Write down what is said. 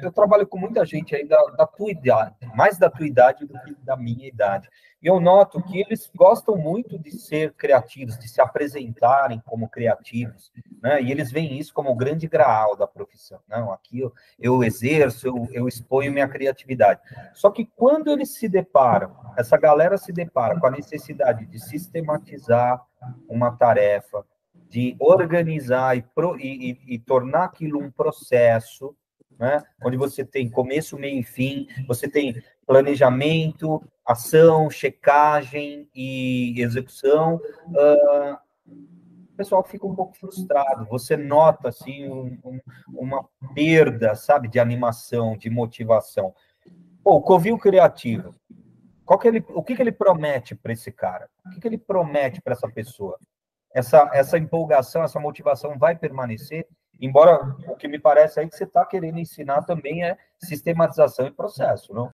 eu trabalho com muita gente aí da, da tua idade, mais da tua idade do que da minha idade. E eu noto que eles gostam muito de ser criativos, de se apresentarem como criativos, né? E eles veem isso como o grande graal da profissão. Não, aqui eu, eu exerço, eu, eu exponho minha criatividade. Só que quando eles se deparam, essa galera se depara com a necessidade de sistematizar uma tarefa, de organizar e, pro, e, e, e tornar aquilo um processo, né? onde você tem começo, meio e fim, você tem planejamento, ação, checagem e execução, uh, o pessoal fica um pouco frustrado. Você nota assim um, um, uma perda, sabe, de animação, de motivação. Pô, o Covil Criativo, qual que ele, o que, que ele promete para esse cara? O que, que ele promete para essa pessoa? Essa, essa empolgação, essa motivação vai permanecer? Embora o que me parece aí que você está querendo ensinar também é sistematização e processo, não?